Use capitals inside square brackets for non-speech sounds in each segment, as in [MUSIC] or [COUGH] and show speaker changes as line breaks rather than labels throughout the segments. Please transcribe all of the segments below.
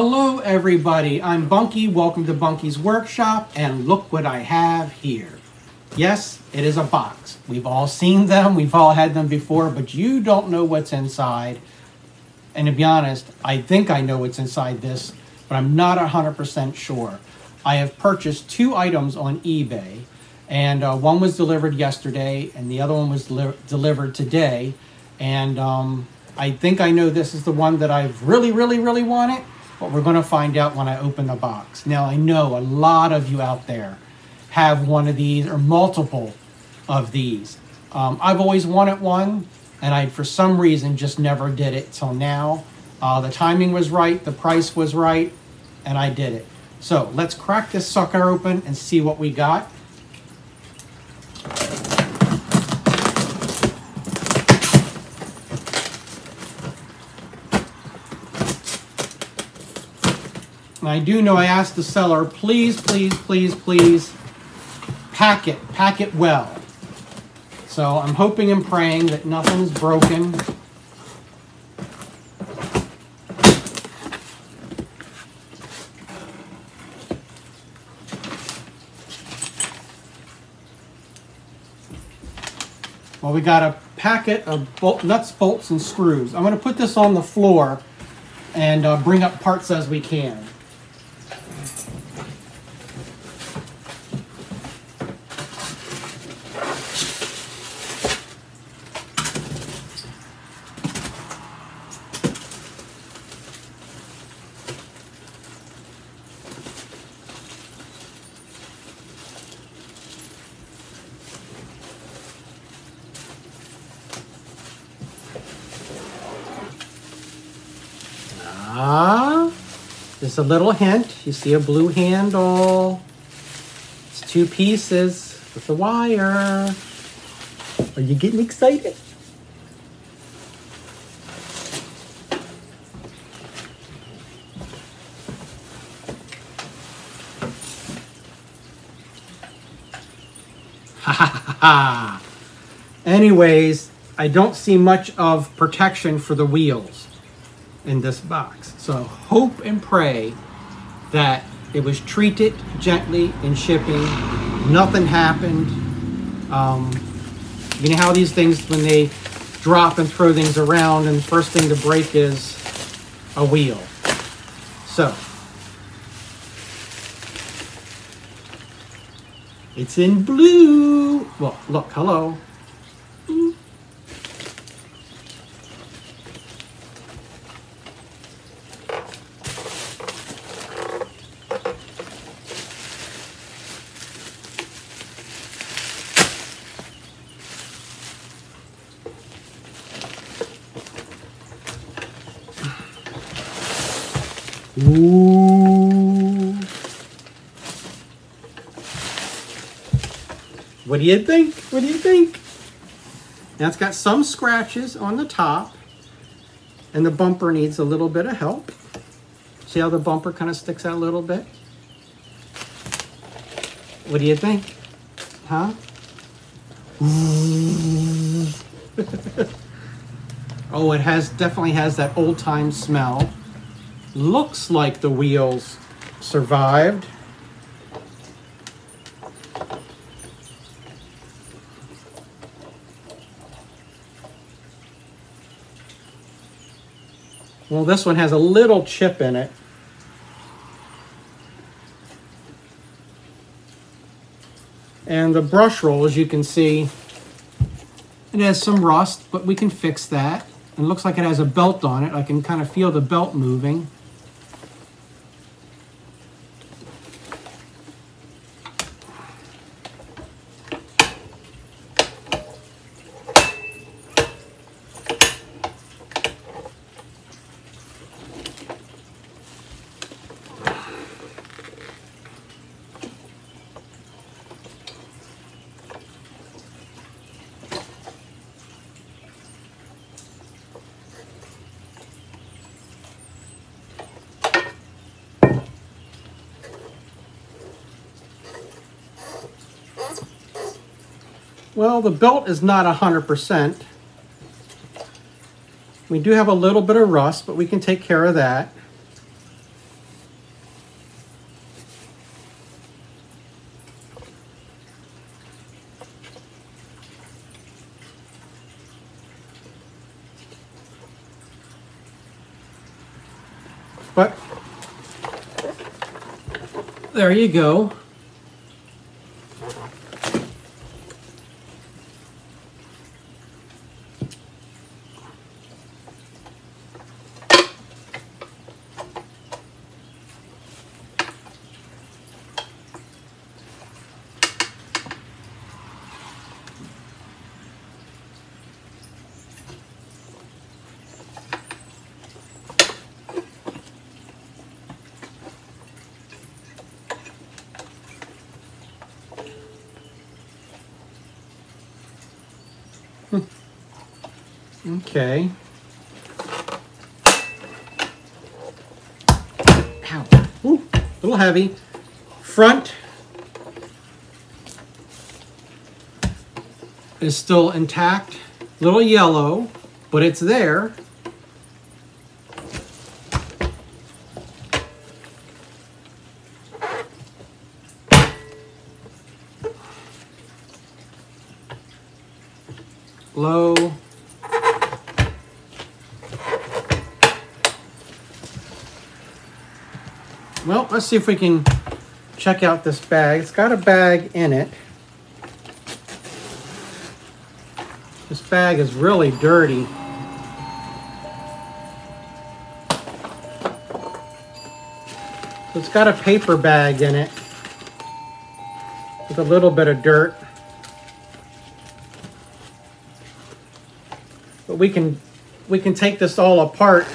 Hello everybody, I'm Bunky, welcome to Bunky's Workshop, and look what I have here. Yes, it is a box. We've all seen them, we've all had them before, but you don't know what's inside. And to be honest, I think I know what's inside this, but I'm not 100% sure. I have purchased two items on eBay, and uh, one was delivered yesterday, and the other one was deli delivered today. And um, I think I know this is the one that I've really, really, really wanted, but we're going to find out when I open the box. Now, I know a lot of you out there have one of these or multiple of these. Um, I've always wanted one, and I, for some reason, just never did it till now. Uh, the timing was right, the price was right, and I did it. So let's crack this sucker open and see what we got. And I do know I asked the seller, please, please, please, please, pack it, pack it well. So I'm hoping and praying that nothing's broken. Well, we got a packet of bolt, nuts, bolts, and screws. I'm going to put this on the floor and uh, bring up parts as we can. Ah, just a little hint. You see a blue handle. It's two pieces with the wire. Are you getting excited? Ha ha ha. Anyways, I don't see much of protection for the wheels in this box. So hope and pray that it was treated gently in shipping. Nothing happened. Um, you know how these things, when they drop and throw things around, and the first thing to break is a wheel. So, it's in blue. Well, look, hello. Ooh. What do you think? What do you think? Now it's got some scratches on the top and the bumper needs a little bit of help. See how the bumper kind of sticks out a little bit? What do you think? Huh? [LAUGHS] oh, it has definitely has that old time smell. Looks like the wheels survived. Well, this one has a little chip in it. And the brush roll, as you can see, it has some rust, but we can fix that. It looks like it has a belt on it. I can kind of feel the belt moving. belt is not 100%. We do have a little bit of rust, but we can take care of that. But there you go. Heavy. Front is still intact. Little yellow, but it's there. Low. Well, let's see if we can check out this bag. It's got a bag in it. This bag is really dirty. So it's got a paper bag in it with a little bit of dirt. But we can we can take this all apart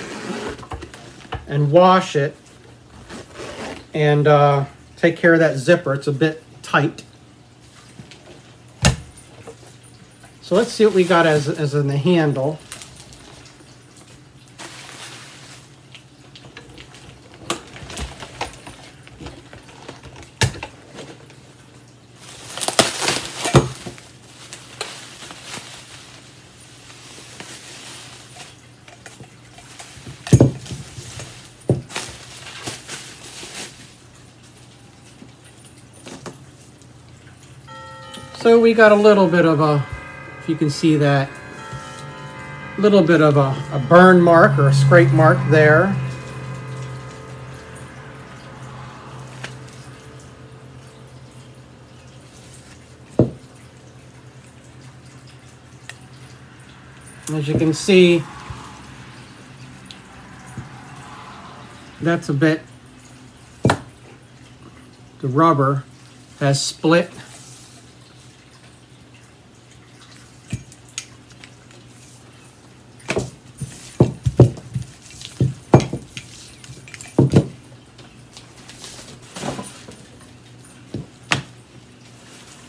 and wash it and uh, take care of that zipper. It's a bit tight. So let's see what we got as, as in the handle. So we got a little bit of a, if you can see that, little bit of a, a burn mark or a scrape mark there. As you can see, that's a bit, the rubber has split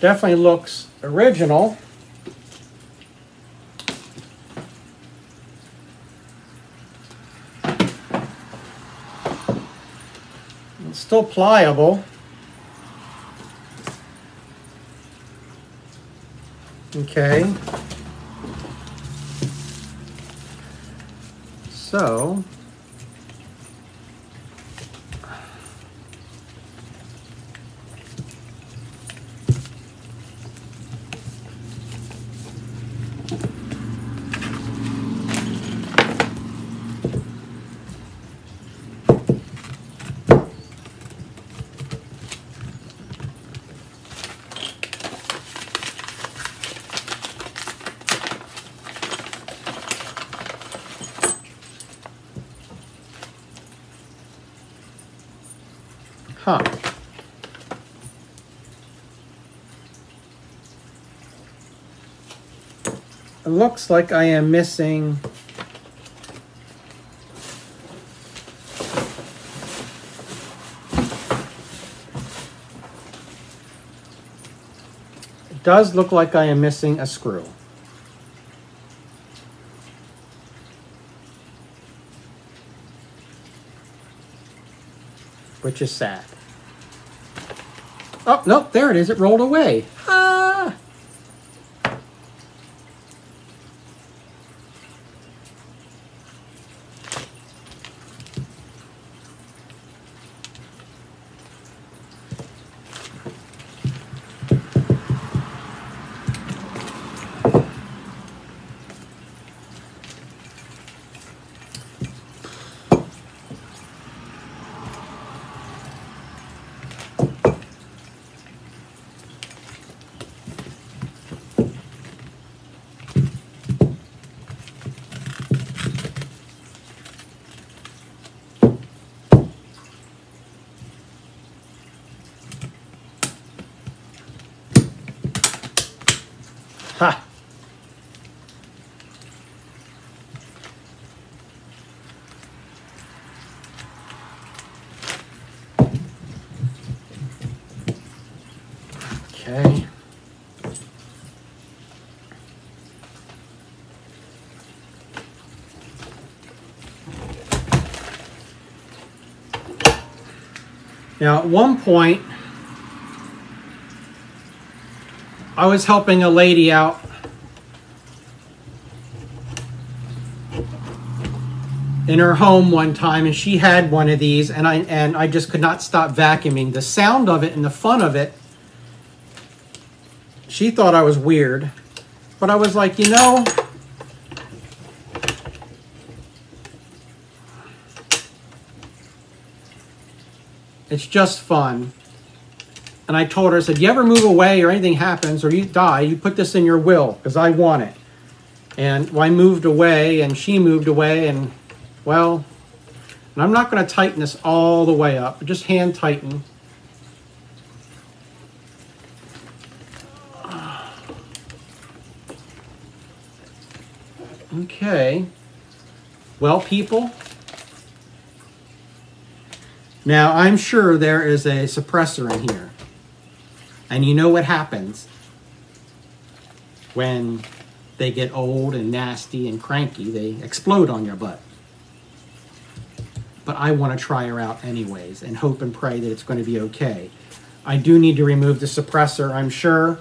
Definitely looks original. It's still pliable. Okay. So, looks like I am missing It does look like I am missing a screw. Which is sad. Oh, nope, there it is. It rolled away. Now, at one point, I was helping a lady out. In her home one time, and she had one of these, and I and I just could not stop vacuuming. The sound of it and the fun of it. She thought I was weird, but I was like, you know, It's just fun. And I told her, I said, you ever move away or anything happens or you die, you put this in your will because I want it. And well, I moved away and she moved away and, well, and I'm not going to tighten this all the way up, just hand tighten. [SIGHS] Okay. Well, people, now, I'm sure there is a suppressor in here. And you know what happens when they get old and nasty and cranky, they explode on your butt. But I want to try her out anyways and hope and pray that it's going to be okay. I do need to remove the suppressor, I'm sure.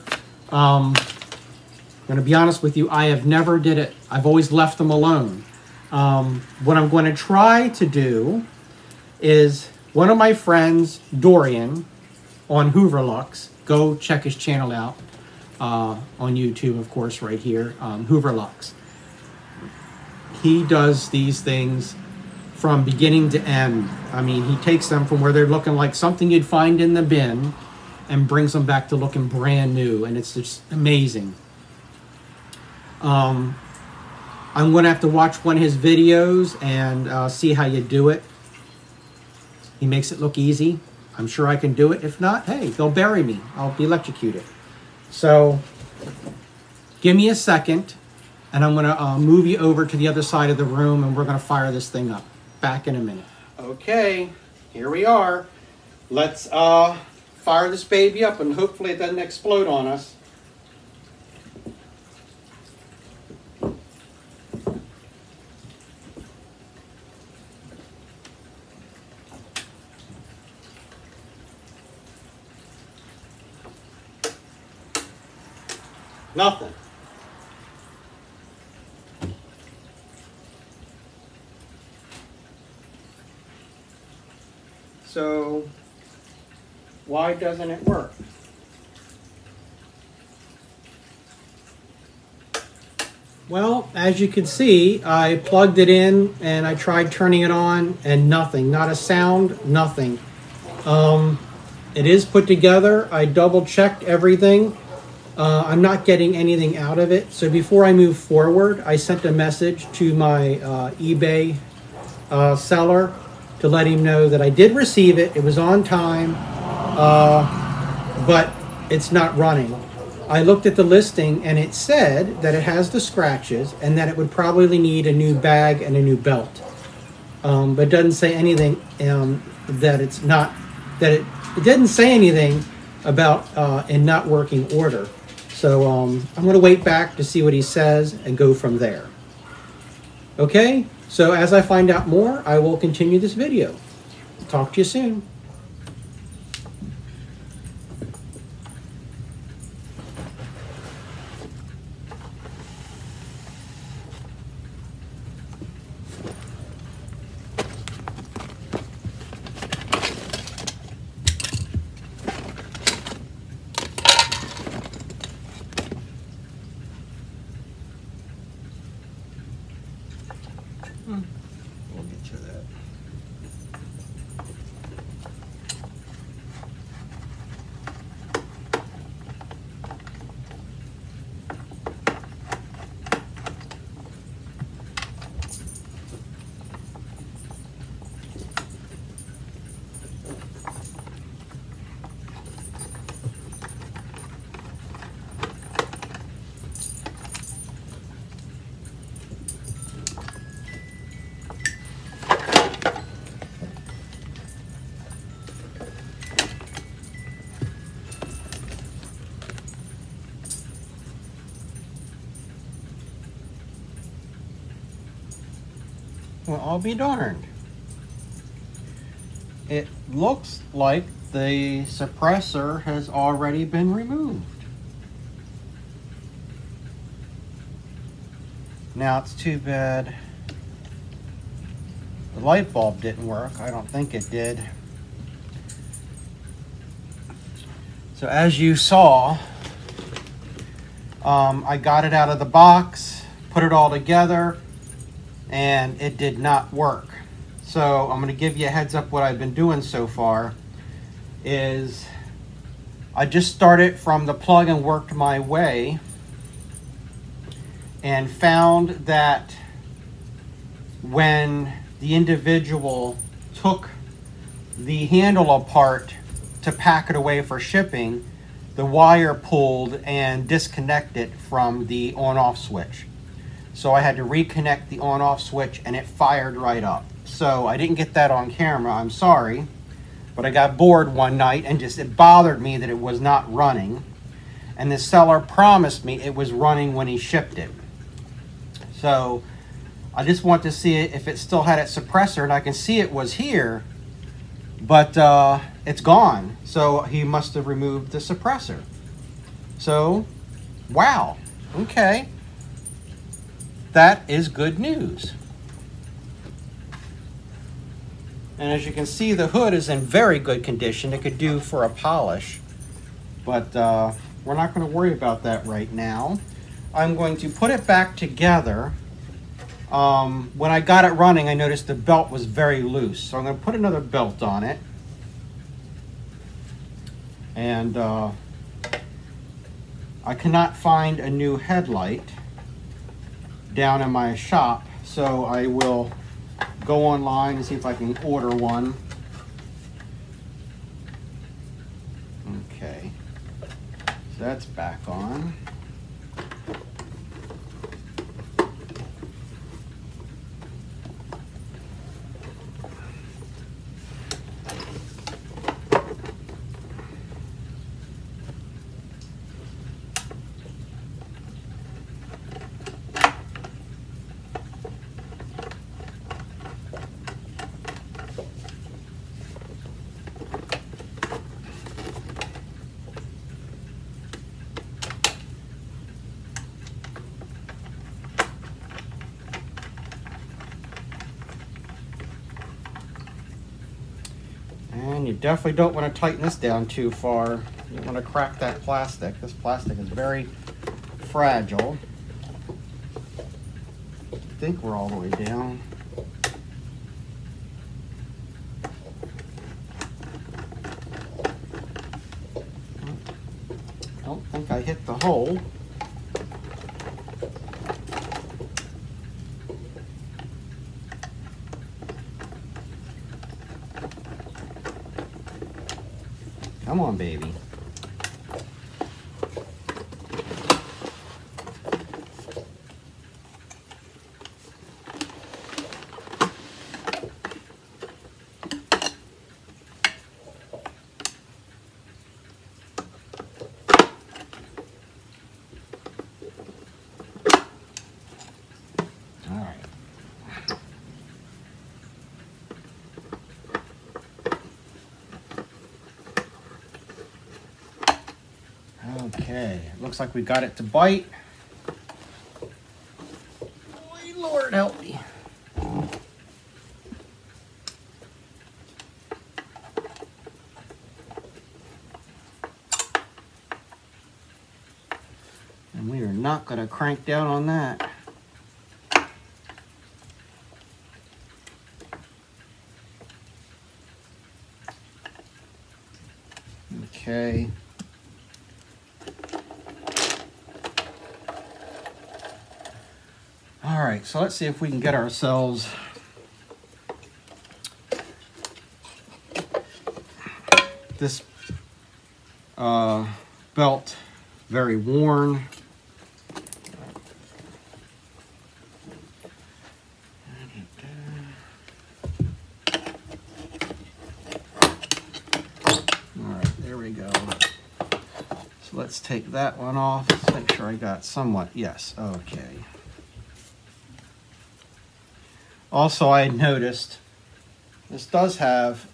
Um, I'm going to be honest with you, I have never did it. I've always left them alone. Um, what I'm going to try to do is one of my friends, Dorian, on Hooverlux, go check his channel out uh, on YouTube, of course, right here, um, Hooverlux. He does these things from beginning to end. I mean, he takes them from where they're looking like something you'd find in the bin and brings them back to looking brand new, and it's just amazing. Um, I'm going to have to watch one of his videos and uh, see how you do it. He makes it look easy. I'm sure I can do it. If not, hey, they'll bury me. I'll be electrocuted. So give me a second, and I'm going to uh, move you over to the other side of the room, and we're going to fire this thing up. Back in a minute. Okay, here we are. Let's uh, fire this baby up, and hopefully it doesn't explode on us. Nothing. So why doesn't it work? Well, as you can see, I plugged it in and I tried turning it on and nothing, not a sound, nothing. Um, it is put together. I double checked everything uh, I'm not getting anything out of it. So before I move forward, I sent a message to my uh, eBay uh, seller to let him know that I did receive it. It was on time, uh, but it's not running. I looked at the listing and it said that it has the scratches and that it would probably need a new bag and a new belt. Um, but it doesn't say anything um, that it's not, that it, it didn't say anything about uh, in not working order. So um, I'm going to wait back to see what he says and go from there. Okay, so as I find out more, I will continue this video. Talk to you soon. Well, I'll be darned. It looks like the suppressor has already been removed. Now it's too bad the light bulb didn't work. I don't think it did. So as you saw, um, I got it out of the box, put it all together, and it did not work. So I'm going to give you a heads up what I've been doing so far is I just started from the plug and worked my way and found that when the individual took the handle apart to pack it away for shipping, the wire pulled and disconnected from the on-off switch. So I had to reconnect the on-off switch and it fired right up. So I didn't get that on camera, I'm sorry. But I got bored one night and just it bothered me that it was not running. And the seller promised me it was running when he shipped it. So I just want to see if it still had its suppressor and I can see it was here, but uh, it's gone. So he must have removed the suppressor. So, wow, okay. That is good news. And as you can see, the hood is in very good condition. It could do for a polish, but uh, we're not going to worry about that right now. I'm going to put it back together. Um, when I got it running, I noticed the belt was very loose. So I'm going to put another belt on it. And uh, I cannot find a new headlight down in my shop. So I will go online and see if I can order one. Okay, so that's back on. And you definitely don't want to tighten this down too far. You don't want to crack that plastic. This plastic is very fragile. I think we're all the way down. I don't think I hit the hole. Baby. All right. Okay, looks like we got it to bite. Boy, Lord help me. And we are not going to crank down on that. Okay. All right, so let's see if we can get ourselves this uh, belt very worn. All right, there we go. So let's take that one off. Let's make sure I got somewhat, yes, okay. Also, I noticed this does have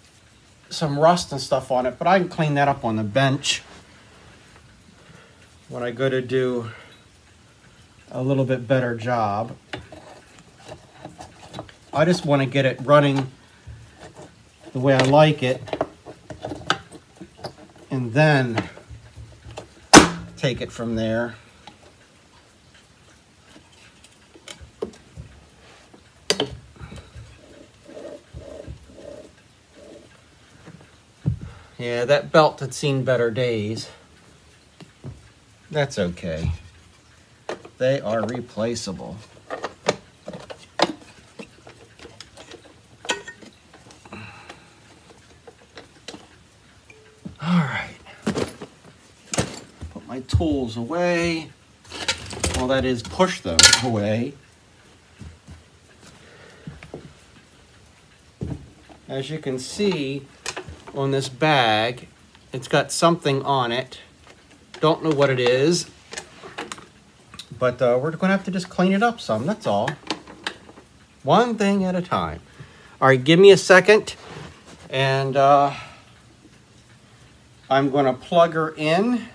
some rust and stuff on it, but I can clean that up on the bench when I go to do a little bit better job. I just want to get it running the way I like it and then take it from there. Yeah, that belt had seen better days. That's okay. They are replaceable. All right. Put my tools away. Well, that is push them away. As you can see on this bag, it's got something on it. Don't know what it is. But uh, we're to have to just clean it up some, that's all. One thing at a time. All right, give me a second. And uh, I'm to plug her in.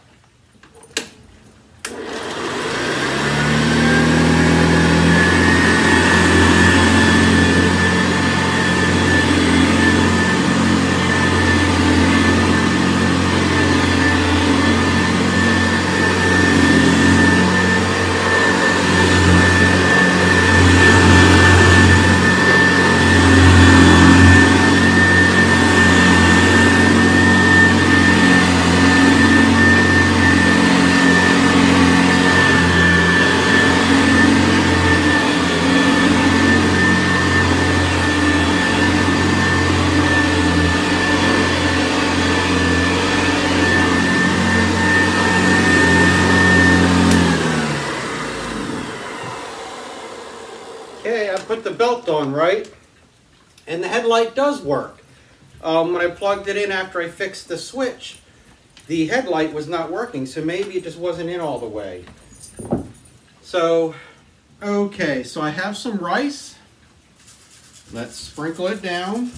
Okay, I put the belt on right, and the headlight does work. Um, when I plugged it in after I fixed the switch, the headlight was not working, so maybe it just wasn't in all the way. So, okay, so I have some rice. Let's sprinkle it down.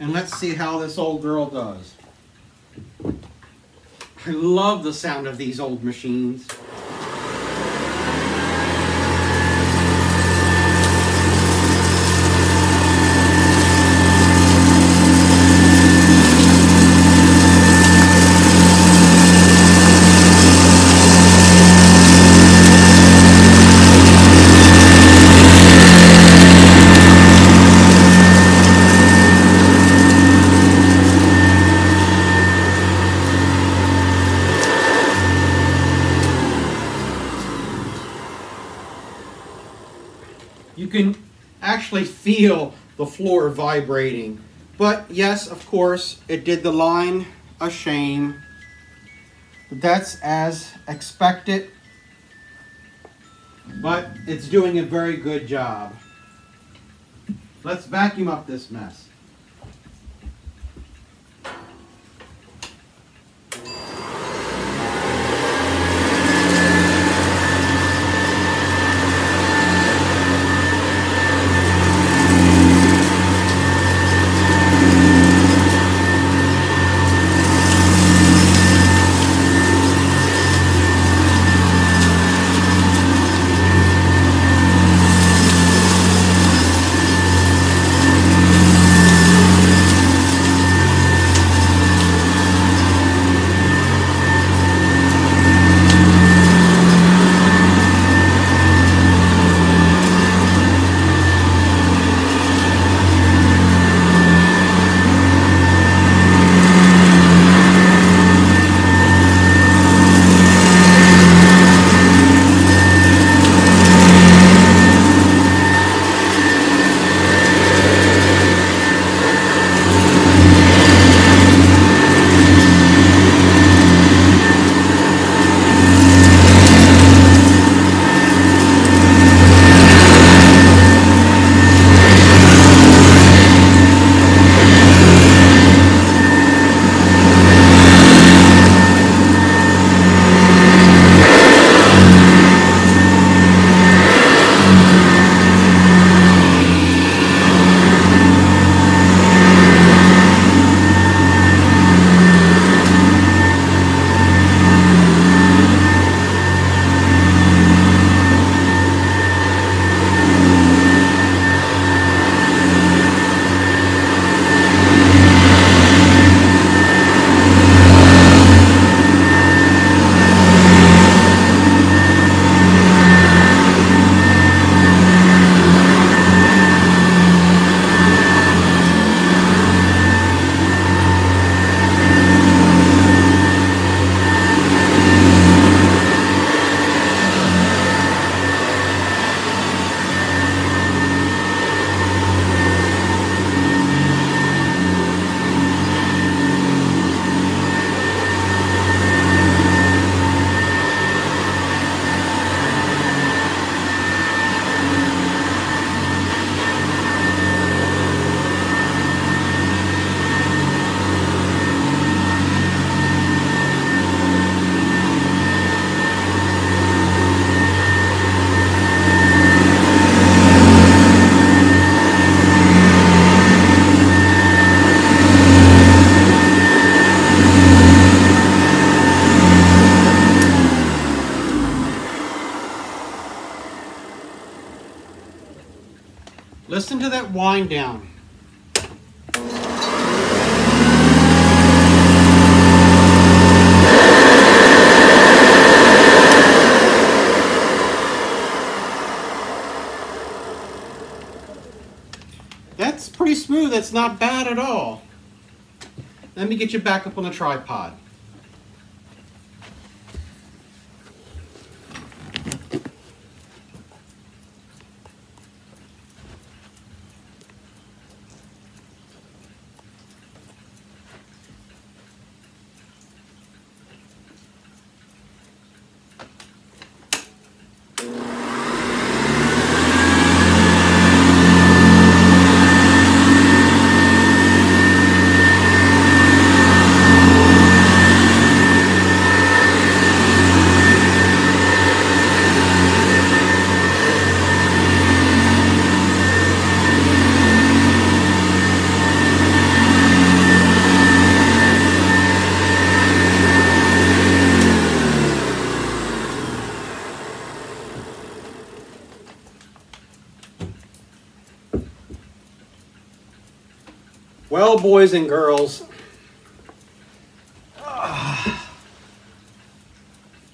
And let's see how this old girl does. I love the sound of these old machines. You can actually feel the floor vibrating. But yes, of course, it did the line a shame. That's as expected. But it's doing a very good job. Let's vacuum up this mess. That wind down. That's pretty smooth. That's not bad at all. Let me get you back up on the tripod. Well, boys and girls, [SIGHS] I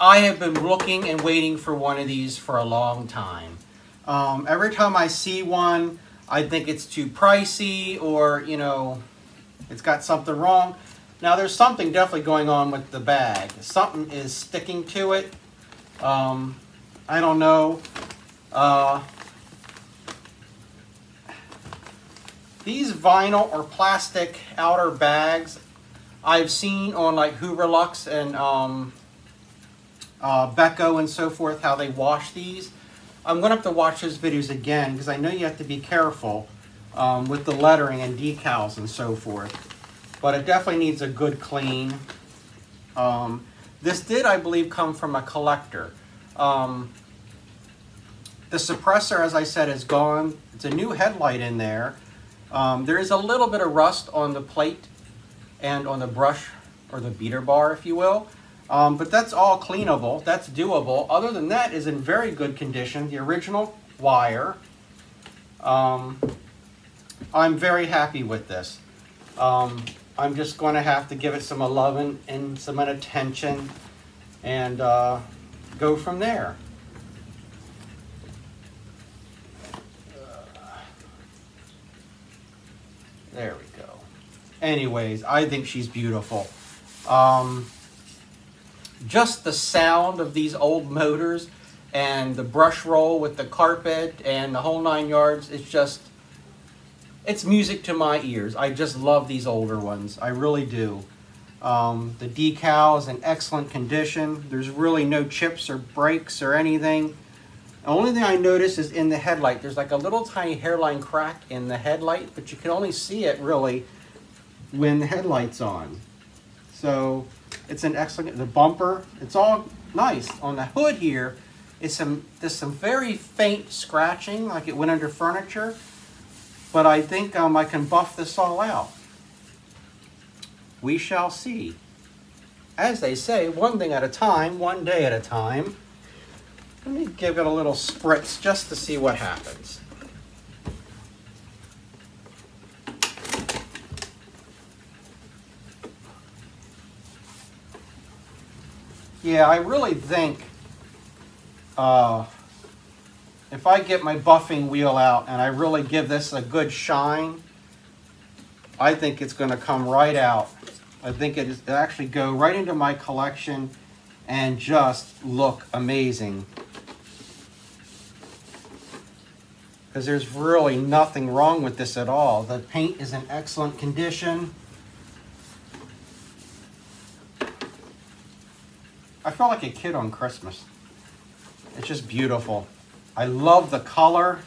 have been looking and waiting for one of these for a long time. Um, every time I see one, I think it's too pricey or, you know, it's got something wrong. Now, there's something definitely going on with the bag. Something is sticking to it. Um, I don't know. Uh, These vinyl or plastic outer bags I've seen on like Hoover Lux and um, uh, Beko and so forth, how they wash these. I'm going to have to watch those videos again because I know you have to be careful um, with the lettering and decals and so forth. But it definitely needs a good clean. Um, this did, I believe, come from a collector. Um, the suppressor, as I said, is gone. It's a new headlight in there. Um, there is a little bit of rust on the plate and on the brush or the beater bar, if you will. Um, but that's all cleanable. That's doable. Other than that is in very good condition. The original wire. Um, I'm very happy with this. Um, I'm just going to have to give it some love and, and some attention and uh, go from there. There we go. Anyways, I think she's beautiful. Um, just the sound of these old motors and the brush roll with the carpet and the whole nine yards, it's just, it's music to my ears. I just love these older ones. I really do. Um, the decal is in excellent condition. There's really no chips or breaks or anything. The only thing I notice is in the headlight, there's like a little tiny hairline crack in the headlight, but you can only see it really when the headlight's on. So it's an excellent, the bumper, it's all nice. On the hood here, is some, there's some very faint scratching, like it went under furniture, but I think um, I can buff this all out. We shall see. As they say, one thing at a time, one day at a time. Let me give it a little spritz just to see what happens. Yeah, I really think uh, if I get my buffing wheel out and I really give this a good shine, I think it's going to come right out. I think it is actually go right into my collection and just look amazing. Because there's really nothing wrong with this at all. The paint is in excellent condition. I felt like a kid on Christmas. It's just beautiful. I love the color.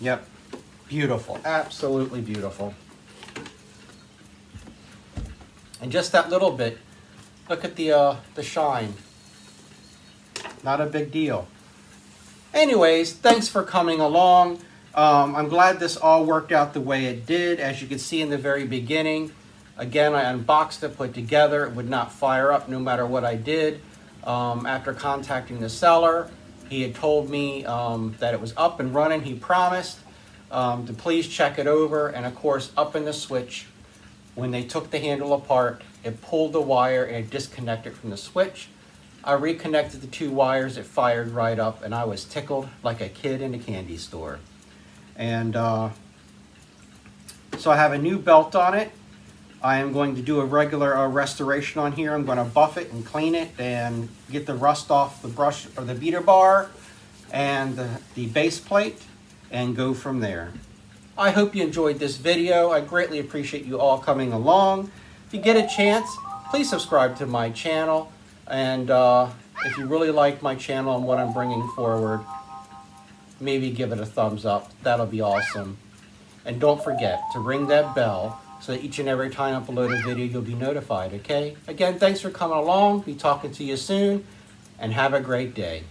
Yep, beautiful, absolutely beautiful. And just that little bit, look at the, uh, the shine. Not a big deal. Anyways, thanks for coming along. Um, I'm glad this all worked out the way it did. As you can see in the very beginning, again, I unboxed it, put together. It would not fire up no matter what I did. Um, after contacting the seller, he had told me um, that it was up and running. He promised um, to please check it over. And of course, up in the switch, when they took the handle apart, it pulled the wire and disconnected from the switch. I reconnected the two wires, it fired right up, and I was tickled like a kid in a candy store. And uh, so I have a new belt on it. I am going to do a regular uh, restoration on here. I'm going to buff it and clean it and get the rust off the brush or the beater bar and the, the base plate and go from there. I hope you enjoyed this video. I greatly appreciate you all coming along. If you get a chance, please subscribe to my channel. And uh, if you really like my channel and what I'm bringing forward, maybe give it a thumbs up. That'll be awesome. And don't forget to ring that bell so that each and every time I upload a video, you'll be notified, okay? Again, thanks for coming along. Be talking to you soon, and have a great day.